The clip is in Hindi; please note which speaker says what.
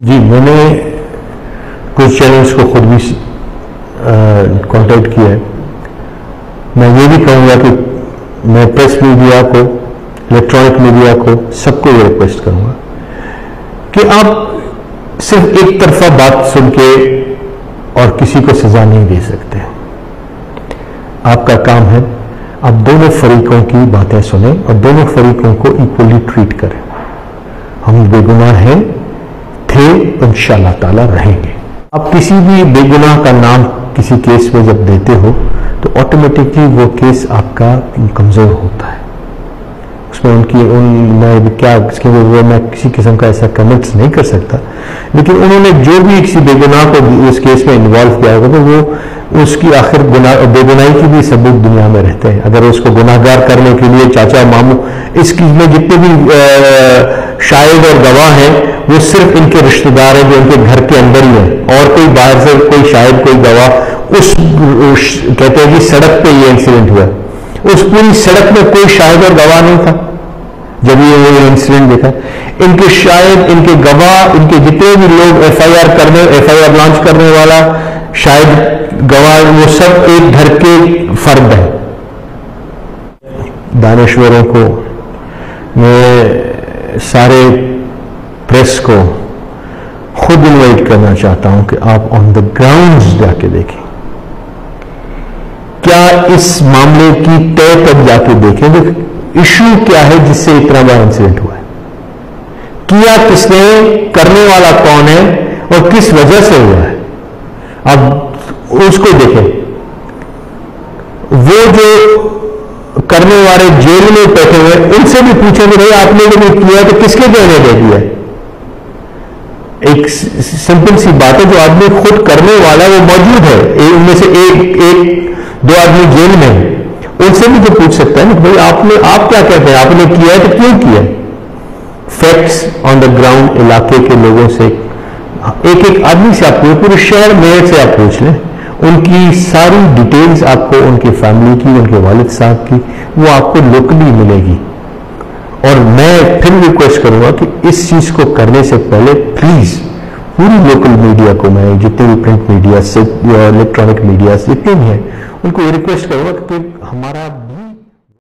Speaker 1: जी, मैंने कुछ चैनल्स को खुद भी कांटेक्ट किया है। मैं ये भी कहूँगा कि मैं प्रेस मीडिया को इलेक्ट्रॉनिक मीडिया को सबको ये रिक्वेस्ट करूँगा कि आप सिर्फ़ एक तरफा बात सुन के और किसी को सजा नहीं दे सकते। आपका काम है, आप दोनों फरीकों की बातें सुने और दोनों फरीकों को इक्वली ट्रीट करें। हम बेगुनाह हैं थे इंशाल्लाह ताला रहेंगे। आप किसी भी बेगुनाह का नाम किसी केस में जब देते हो तो ऑटोमेटिकली वो केस आपका कमज़ोर होता है। उसमें उनकी, उन, मैं क्या क्योंकि वो मैं किसी किस्म का ऐसा कमेंट्स नहीं कर सकता। लेकिन उन्होंने जो भी किसी बेगुनाह को उस केस में इन्वॉल्व किया होगा तो वो उसकी आखिर गुनाह, बेगुनाही की भी सबूत दुनिया में रहते हैं। अगर उसको गुनाहगार करने के लिए चाचा मामू इस में जितने भी शायद और गवाह हैं, वो सिर्फ़ इनके रिश्तेदार हैं जो इनके घर के अंदर ही हैं। और कोई बाहर से, कोई शायद, कोई गवाह, उस कहते हैं कि सड़क पे ये इंसिडेंट हुआ। उस पूरी सड़क में कोई शायद और गवाह नहीं था, जब ये इंसिडेंट देखा। इनके शायद, इनके गवाह, इनके जितने भी लोग एफ़ आई आर करने एफ़ आई आर लॉन्च करने वाला, शायद गवाह, वो सब एक घर के फर्द है। दानश्वरों को मैं सारे प्रेस को खुद इन्वाइट करना चाहता हूँ कि आप ऑन द ग्राउंड जाके देखें। क्या इस मामले की तय तक जाके देखें? कि इश्यू क्या है जिससे इतना बड़ा इंसिडेंट हुआ है? किया किसने? करने वाला कौन है? और किस वजह से हुआ है? अब उसको देखें। वो जो करने वाले जेल में बैठे हुए, उनसे भी पूछेंगे, भाई, आपने जो भी किया तो किसके कहने दे दिया एक सिंपल सी बात है, जो आदमी खुद करने वाला वो मौजूद है। उनमें से एक एक, दो आदमी जेल में है। उनसे भी तो पूछ सकता है ना भाई, आपने, आप क्या कहते हैं? आपने किया है तो क्यों किया? फैक्ट्स ऑन द ग्राउंड इलाके के लोगों से। एक एक आदमी से आप पूरे शहर मेयर से आप पूछ लें। उनकी सारी डिटेल्स आपको उनके फैमिली की, उनके वालिद साहब की, वो आपको लोकली मिलेगी। और मैं फिर रिक्वेस्ट करूँगा कि इस चीज़ को करने से पहले प्लीज़ पूरी लोकल मीडिया को मैं, जितने भी प्रिंट मीडिया से इलेक्ट्रॉनिक मीडिया जितने भी हैं, उनको ये रिक्वेस्ट करूँगा कि हमारा